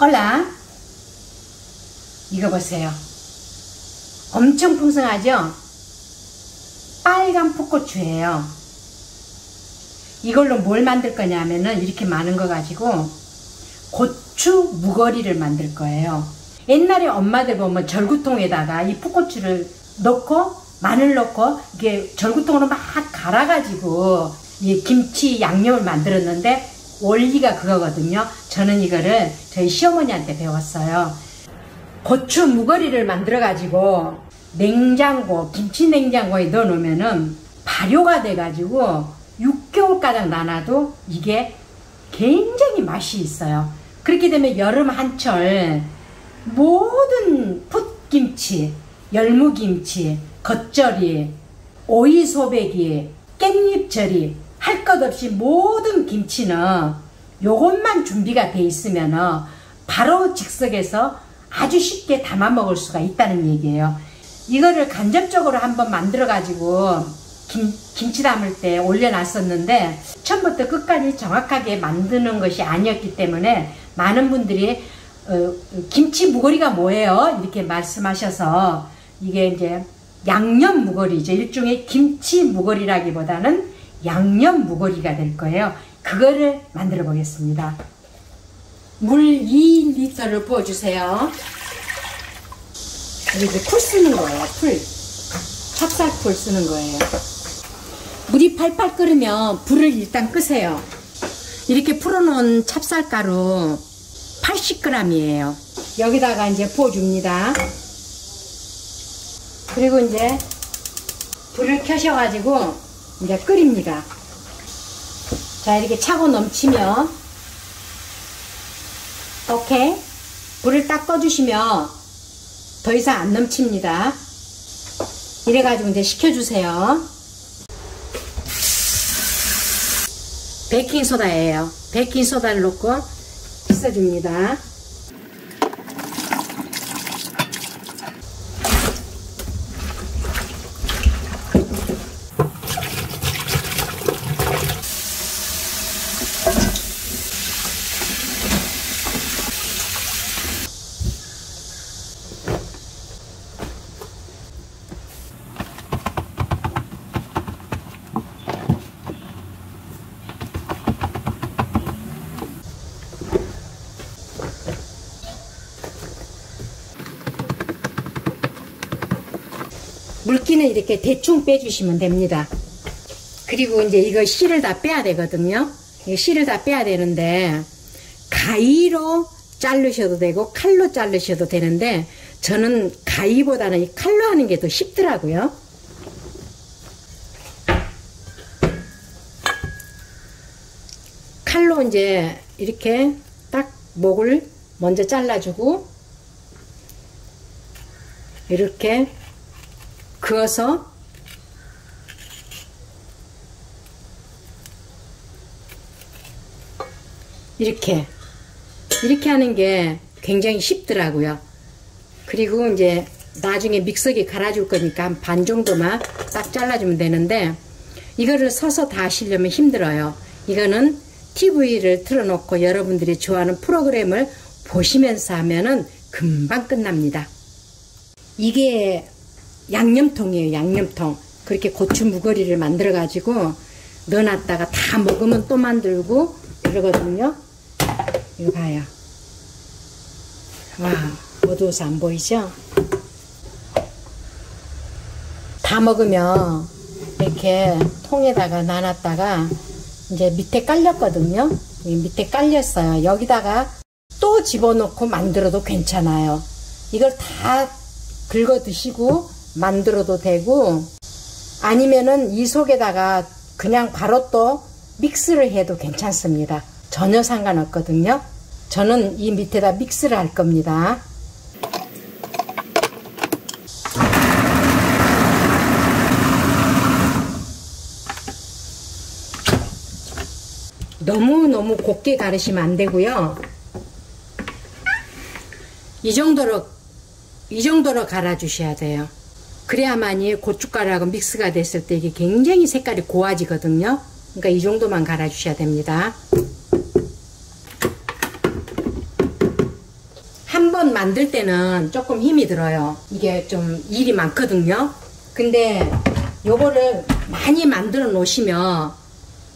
올라 이거 보세요. 엄청 풍성하죠? 빨간 풋고추예요. 이걸로 뭘 만들 거냐면은 이렇게 많은 거 가지고 고추 무거리를 만들 거예요. 옛날에 엄마들 보면 절구통에다가 이 풋고추를 넣고 마늘 넣고 이게 절구통으로 막 갈아가지고 이 김치 양념을 만들었는데 원리가 그거거든요. 저는 이거를 저희 시어머니한테 배웠어요. 고추 무거리를 만들어 가지고 냉장고, 김치 냉장고에 넣어 놓으면은 발효가 돼 가지고 6개월 가량 나놔도 이게 굉장히 맛이 있어요. 그렇게 되면 여름 한철 모든 풋김치, 열무김치, 겉절이, 오이소배기, 깻잎절이 할 것 없이 모든 김치는 요것만 준비가 돼 있으면 바로 즉석에서 아주 쉽게 담아 먹을 수가 있다는 얘기예요. 이거를 간접적으로 한번 만들어 가지고 김, 김치 담을 때 올려놨었는데 처음부터 끝까지 정확하게 만드는 것이 아니었기 때문에 많은 분들이 어, 김치 무거리가 뭐예요? 이렇게 말씀하셔서 이게 이제 양념 무거리죠. 일종의 김치 무거리라기보다는 양념 무거리가 될 거예요. 그거를 만들어 보겠습니다. 물 2리터를 부어주세요. 이제 풀 쓰는 거예요. 풀. 찹쌀풀 쓰는 거예요. 물이 팔팔 끓으면 불을 일단 끄세요. 이렇게 풀어놓은 찹쌀가루 80g이에요. 여기다가 이제 부어줍니다. 그리고 이제 불을 켜셔가지고 이제 끓입니다. 자 이렇게 차고 넘치면 오케이 불을 딱 꺼주시면 더 이상 안 넘칩니다. 이래가지고 이제 식혀주세요. 베이킹소다예요. 베이킹소다를 넣고 씻어줍니다. 물기는 이렇게 대충 빼주시면 됩니다. 그리고 이제 이거 씨를 다 빼야 되거든요. 이 씨를 다 빼야 되는데 가위로 자르셔도 되고 칼로 자르셔도 되는데 저는 가위보다는 이 칼로 하는 게 더 쉽더라고요. 칼로 이제 이렇게 딱 목을 먼저 잘라주고 이렇게 그어서 이렇게 이렇게 하는 게 굉장히 쉽더라고요. 그리고 이제 나중에 믹서기 갈아줄 거니까 한 반 정도만 딱 잘라주면 되는데 이거를 서서 다 하시려면 힘들어요. 이거는 TV를 틀어놓고 여러분들이 좋아하는 프로그램을 보시면서 하면은 금방 끝납니다. 이게 양념통이에요. 양념통. 그렇게 고추 무거리를 만들어 가지고 넣어놨다가 다 먹으면 또 만들고 그러거든요. 이거 봐요. 와 어두워서 안 보이죠? 다 먹으면 이렇게 통에다가 놔놨다가 이제 밑에 깔렸거든요. 밑에 깔렸어요. 여기다가 또 집어넣고 만들어도 괜찮아요. 이걸 다 긁어 드시고 만들어도 되고 아니면은 이 속에다가 그냥 바로 또 믹스를 해도 괜찮습니다. 전혀 상관없거든요. 저는 이 밑에다 믹스를 할 겁니다. 너무너무 곱게 가르시면 안 되고요. 이 정도로 이 정도로 갈아 주셔야 돼요. 그래야만이 고춧가루하고 믹스가 됐을 때 이게 굉장히 색깔이 고와지거든요. 그러니까 이 정도만 갈아 주셔야 됩니다. 번 만들 때는 조금 힘이 들어요. 이게 좀 일이 많거든요. 근데 요거를 많이 만들어 놓으시면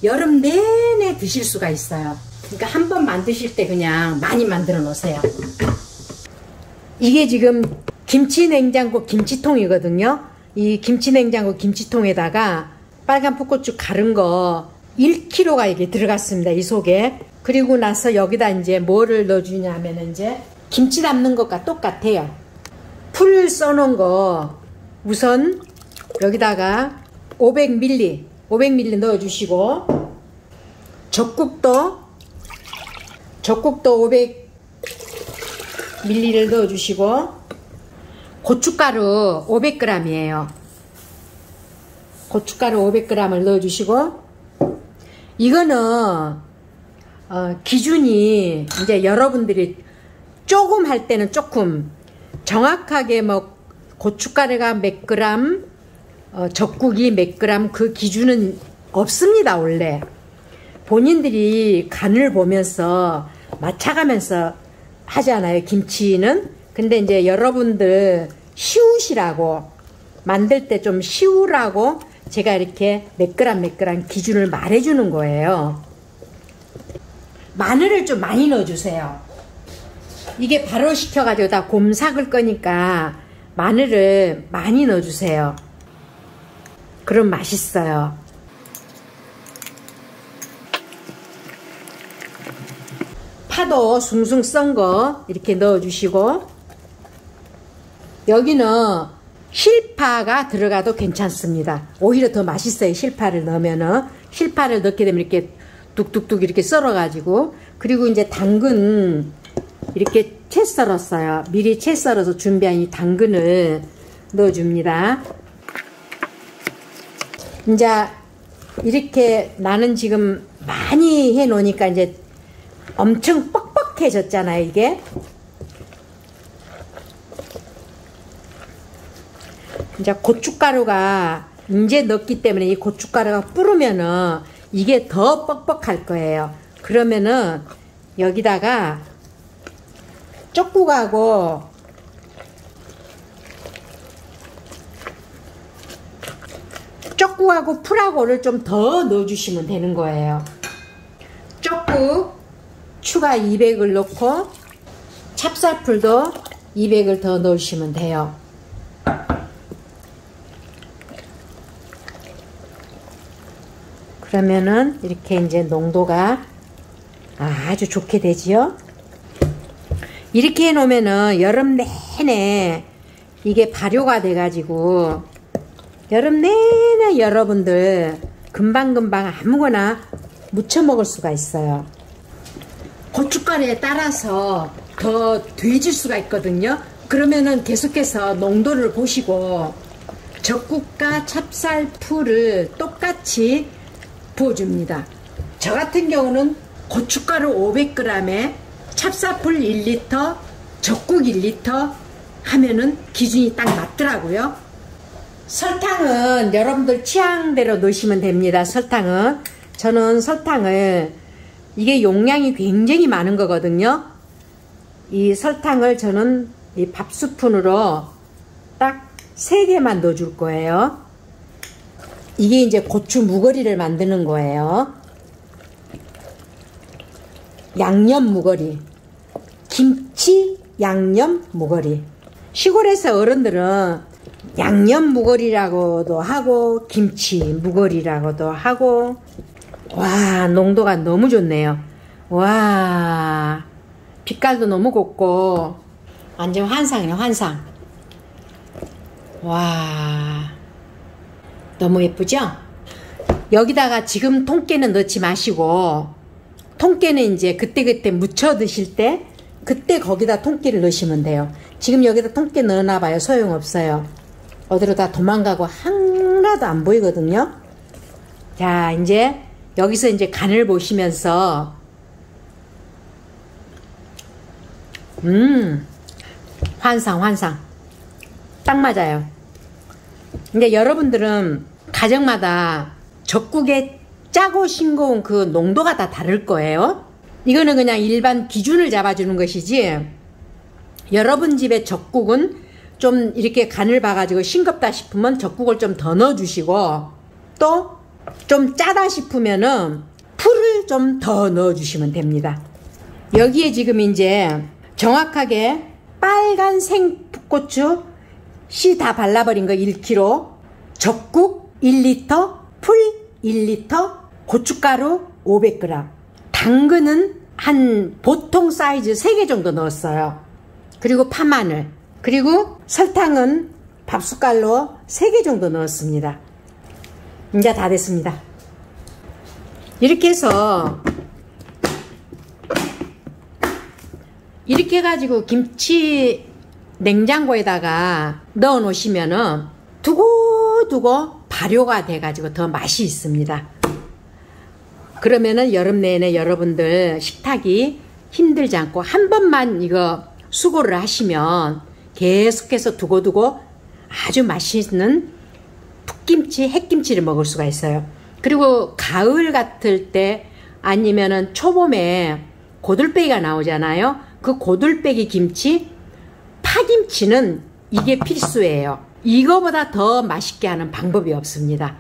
여름 내내 드실 수가 있어요. 그러니까 한 번 만드실 때 그냥 많이 만들어 놓으세요. 이게 지금 김치 냉장고 김치통이거든요. 이 김치 냉장고 김치통에다가 빨간 풋고추 가른 거 1kg가 이게 들어갔습니다. 이 속에. 그리고 나서 여기다 이제 뭐를 넣어주냐면 이제 김치 담는 것과 똑같아요. 풀 써놓은 거 우선 여기다가 500ml 500ml 넣어주시고 적국도 적국도 500ml를 넣어주시고 고춧가루 500g이에요. 고춧가루 500g을 넣어주시고 이거는 어, 기준이 이제 여러분들이 조금 할 때는 조금 정확하게 뭐 고춧가루가 몇 그램 어, 적국이 몇 그램 그 기준은 없습니다 원래 본인들이 간을 보면서 맞춰가면서 하잖아요 김치는 근데 이제 여러분들 쉬우시라고 만들 때 좀 쉬우라고 제가 이렇게 몇 그램 기준을 말해주는 거예요. 마늘을 좀 많이 넣어주세요. 이게 바로 식혀가지고 다 곰삭을 거니까 마늘을 많이 넣어주세요. 그럼 맛있어요. 파도 숭숭 썬 거 이렇게 넣어주시고 여기는 실파가 들어가도 괜찮습니다. 오히려 더 맛있어요. 실파를 넣으면은 실파를 넣게 되면 이렇게 뚝뚝뚝 이렇게 썰어가지고 그리고 이제 당근 이렇게 채 썰었어요. 미리 채 썰어서 준비한 이 당근을 넣어줍니다. 이제 이렇게 나는 지금 많이 해 놓으니까 이제 엄청 뻑뻑해졌잖아요, 이게. 이제 고춧가루가 이제 넣기 때문에 이 고춧가루가 뿌르면은 이게 더 뻑뻑할 거예요. 그러면은 여기다가 쪽국하고 쪽국하고 풀하고를 좀 더 넣어주시면 되는 거예요. 쪽국 추가 200을 넣고 찹쌀풀도 200을 더 넣으시면 돼요. 그러면은 이렇게 이제 농도가 아주 좋게 되지요. 이렇게 해놓으면은 여름 내내 이게 발효가 돼가지고 여름 내내 여러분들 금방금방 아무거나 무쳐 먹을 수가 있어요. 고춧가루에 따라서 더 돼질 수가 있거든요. 그러면은 계속해서 농도를 보시고 적국과 찹쌀풀을 똑같이 부어줍니다. 저 같은 경우는 고춧가루 500g에 찹쌀풀 1리터, 적국 1리터 하면은 기준이 딱 맞더라고요. 설탕은 여러분들 취향대로 넣으시면 됩니다. 설탕은 저는 설탕을 이게 용량이 굉장히 많은 거거든요. 이 설탕을 저는 이 밥스푼으로 딱 3개만 넣어줄 거예요. 이게 이제 고추 무거리를 만드는 거예요. 양념 무거리. 김치 양념 무거리. 시골에서 어른들은 양념 무거리라고도 하고 김치 무거리라고도 하고 와 농도가 너무 좋네요. 와 빛깔도 너무 곱고 완전 환상이에요 환상. 와 너무 예쁘죠? 여기다가 지금 통깨는 넣지 마시고 통깨는 이제 그때그때 무쳐 드실 때 그때 거기다 통깨를 넣으시면 돼요. 지금 여기다 통깨 넣어놔봐요. 소용없어요. 어디로 다 도망가고 하나도 안 보이거든요. 자 이제 여기서 이제 간을 보시면서 음 환상 환상 딱 맞아요. 근데 여러분들은 가정마다 적국에 짜고 싱거운 그 농도가 다 다를 거예요. 이거는 그냥 일반 기준을 잡아주는 것이지 여러분 집에 적국은 좀 이렇게 간을 봐가지고 싱겁다 싶으면 적국을 좀 더 넣어주시고 또 좀 짜다 싶으면은 풀을 좀 더 넣어주시면 됩니다. 여기에 지금 이제 정확하게 빨간 생고추 씨 다 발라버린 거 1kg, 젓국 1리터, 풀 1리터, 고춧가루 500g, 당근은 한 보통 사이즈 3개 정도 넣었어요. 그리고 파마늘, 그리고 설탕은 밥숟갈로 3개 정도 넣었습니다. 이제 다 됐습니다. 이렇게 해서 이렇게 해가지고 김치 냉장고에다가 넣어 놓으시면은 두고두고 발효가 돼가지고 더 맛이 있습니다. 그러면은 여름 내내 여러분들 식탁이 힘들지 않고 한 번만 이거 수고를 하시면 계속해서 두고두고 아주 맛있는 풋김치, 햇김치를 먹을 수가 있어요. 그리고 가을 같을 때 아니면은 초봄에 고들빼기가 나오잖아요. 그 고들빼기 김치, 파김치는 이게 필수예요. 이거보다 더 맛있게 하는 방법이 없습니다.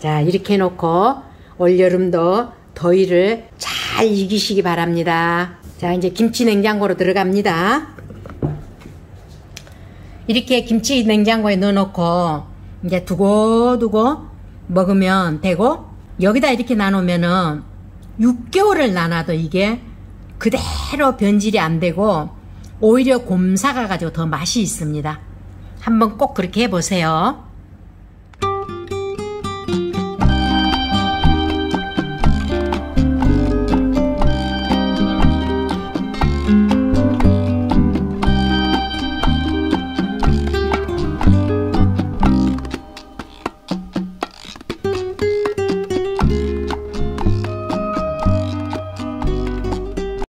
자, 이렇게 해놓고 올여름도 더위를 잘 이기시기 바랍니다. 자, 이제 김치 냉장고로 들어갑니다. 이렇게 김치 냉장고에 넣어놓고 이제 두고두고 먹으면 되고 여기다 이렇게 나누면은 6개월을 나눠도 이게 그대로 변질이 안 되고 오히려 곰 사가 가지고 더 맛이 있습니다. 한번 꼭 그렇게 해보세요.